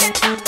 Hey!